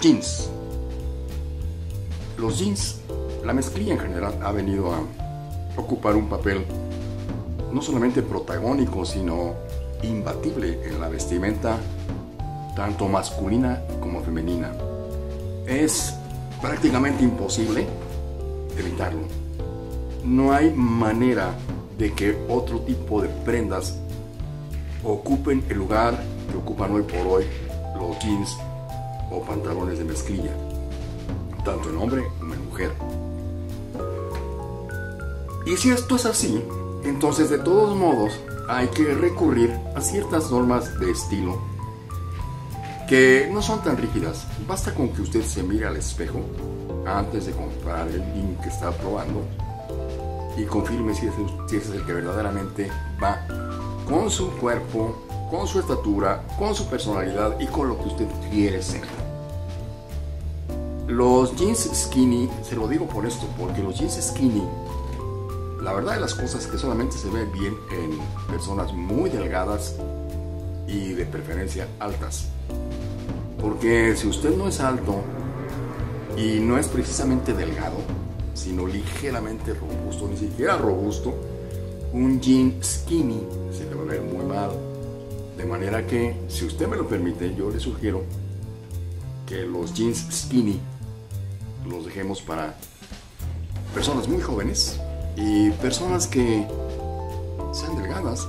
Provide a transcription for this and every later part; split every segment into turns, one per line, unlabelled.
jeans. Los jeans, la mezclilla en general ha venido a ocupar un papel no solamente protagónico, sino imbatible en la vestimenta tanto masculina como femenina. Es prácticamente imposible evitarlo. No hay manera de que otro tipo de prendas ocupen el lugar que ocupan hoy por hoy los jeans o pantalones de mezclilla, tanto en hombre como en mujer. Y si esto es así, entonces de todos modos hay que recurrir a ciertas normas de estilo que no son tan rígidas. Basta con que usted se mire al espejo antes de comprar el jean que está probando y confirme si ese, es el que verdaderamente va con su cuerpo, con su estatura, con su personalidad y con lo que usted quiere ser. Los jeans skinny, se lo digo por esto, porque los jeans skinny, la verdad de las cosas es que solamente se ven bien en personas muy delgadas y de preferencia altas. Porque si usted no es alto y no es precisamente delgado, sino ligeramente robusto, ni siquiera robusto, un jean skinny se le va a ver muy mal. De manera que, si usted me lo permite, yo le sugiero que los jeans skinny los dejemos para personas muy jóvenes y personas que sean delgadas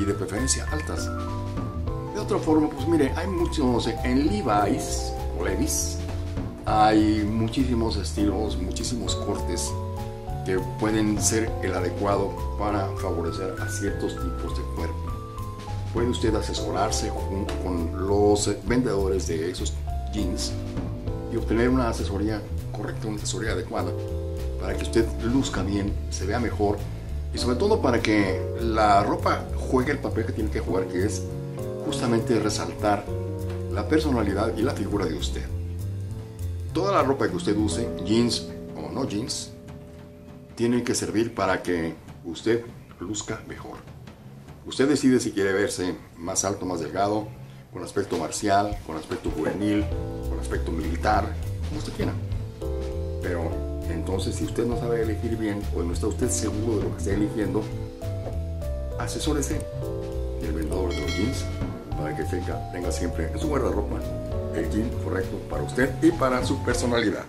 y de preferencia altas. De otra forma, pues mire, hay muchos en Levi's o Levi's hay muchísimos estilos, muchísimos cortes que pueden ser el adecuado para favorecer a ciertos tipos de cuerpo. Puede usted asesorarse junto con los vendedores de esos jeans y obtener una asesoría correcta, una asesoría adecuada para que usted luzca bien, se vea mejor y sobre todo para que la ropa juegue el papel que tiene que jugar, que es justamente resaltar la personalidad y la figura de usted. Toda la ropa que usted use, jeans o no jeans, tiene que servir para que usted luzca mejor. Usted decide si quiere verse más alto, más delgado, con aspecto marcial, con aspecto juvenil, con aspecto militar, como usted quiera. Pero entonces si usted no sabe elegir bien o no está usted seguro de lo que está eligiendo, asesórese del vendedor de los jeans para que tenga, tenga siempre en su guardarropa el jean correcto para usted y para su personalidad.